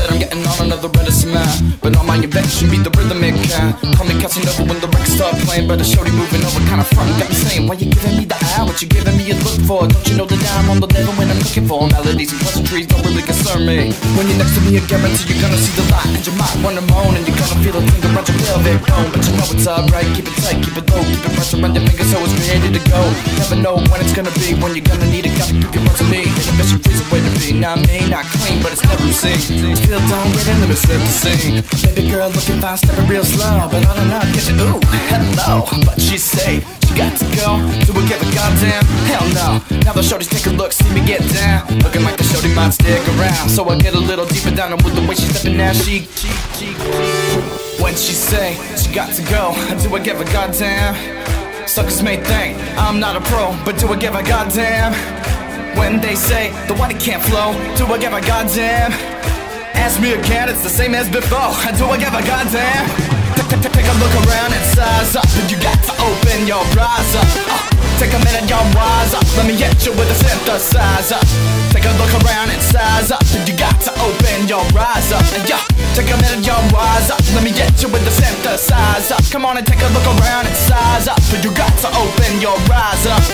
Said I'm getting on another Edison man, but all my invention be the rhythmic kind. Call me Casanova when the records start playing, but the shorty moving over kinda front. Got me saying, why you giving me the eye? What you giving me a look for? Don't you know that I'm on the level when I'm looking for melodies and pleasantries don't really concern me. When you're next to me, I guarantee you're gonna see the light, and you might wanna moan, and you're gonna feel a thing around your velvet bone. But you know it's alright, keep it tight, keep it low, keep it pressure around your fingers so it's ready to go. Never know when it's gonna be, when you're gonna need it, gotta keep your to me. And the mission freeze away to be, not me, not clean, but it's never seen. Still don't get in the set the scene. Baby girl looking fine, stepping real slow, but all in all, get you, ooh, hello. But she say, she got to go, do we give a goddamn? Hell no. Now the shorties take a look, see me get down. Looking like the shorty might stick around. So I get a little deeper down, and with the way she's stepping now, she, when she say she got to go, do I give a goddamn? Suckers may think I'm not a pro, but do I give a goddamn? When they say the water can't flow, do I give a goddamn? Ask me again, it's the same as before. Do I give a goddamn? Take a look around and size up, and you got to open your eyes up. Uh, take a minute, y'all wise up. Let me hit you with a synthesizer. Take a look around and size up, and you got to open your eyes up. And yeah, take a minute, y'all wise up. Let me hit you with the synthesizer. Come on and take a look around and size up, and you got to open your eyes up.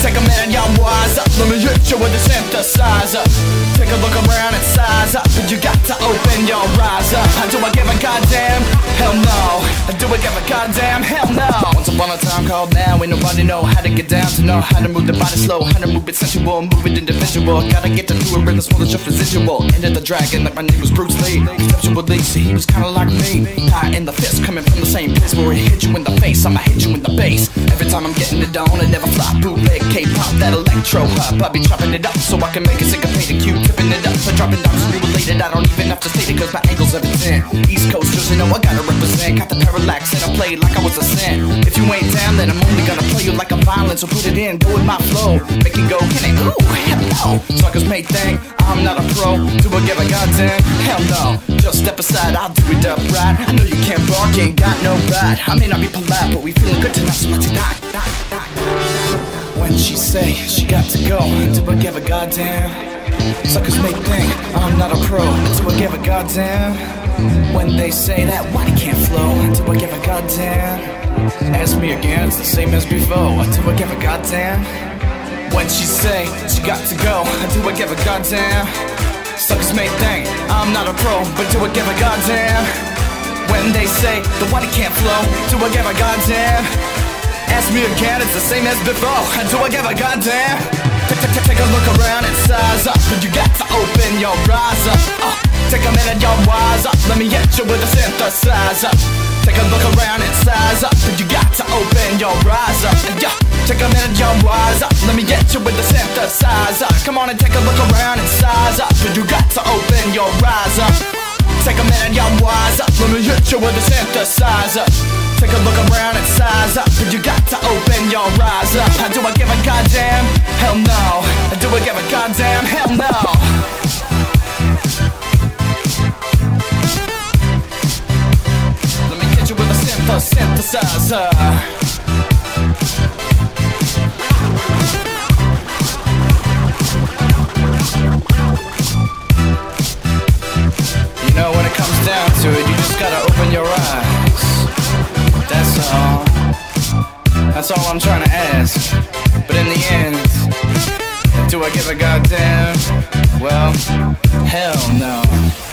Take a minute, y'all wise up. Let me hit you with the synthesizer. Take a look around and size up. You got to open your eyes up. Do I give a goddamn? Hell no. I do I give a goddamn? Hell no. Once upon a time called now, ain't nobody know how to get down to know how to move the body slow, how to move it sensual, move it individual. Gotta get to do it rhythm, small, just residual. Enter the dragon like my name was Bruce Lee. Conceptually, see, he was kinda like me. High in the fist, coming from the same place where he hit you in the face. I'ma hit you in the base. Every time I'm getting it on, I never fly bootleg. K-pop, that electro hop. I be chopping it up so I can make it syncopated. Cute, tipping it up for dropping down so related. I don't even have to state it cause my angle's are everything. East Coasters, you know I gotta represent. Got the parallax and I play like I was a sin. If you ain't down, then I'm only gonna play you like a violin. So put it in, go with my flow. Make it go, can it? Ooh, hell no. Suckers may think I'm not a pro. Do I give a goddamn? Hell no. Just step aside, I'll do it up right. I know you can't bark, ain't got no bite. I may not be polite, but we feeling good tonight, so let's die. When she say she got to go, do I give a goddamn? Suckers may think I'm not a pro, do I give a goddamn? When they say that water can't flow, do I give a goddamn? Ask me again, it's the same as before, do I give a goddamn? When she say she got to go, do I give a goddamn? Suckers may think I'm not a pro, but do I give a goddamn? When they say the water can't flow, do I give a goddamn? Ask me again, it's the same as before. Do I give a goddamn? Your eyes up. Uh, take a minute, y'all wise up. Let me hit you with a synthesizer. Take a look around and size up, and you got to open your eyes up. And yeah, take a minute, y'all wise up. Let me hit you with the synthesizer. Come on and take a look around and size up, and you got to open your eyes up. Take a minute, y'all wise up. Let me hit you with the synthesizer. Take a look around and size up, but you got to open your eyes up. Do I give a goddamn? Hell no. Do I give a goddamn? Hell no. Synthesizer. You know, when it comes down to it, you just gotta open your eyes. That's all. That's all I'm trying to ask. But in the end, do I give a goddamn? Well, hell no.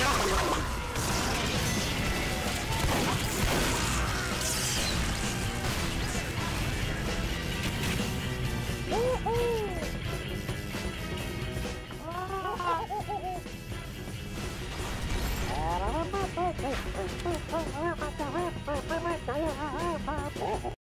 Yeah.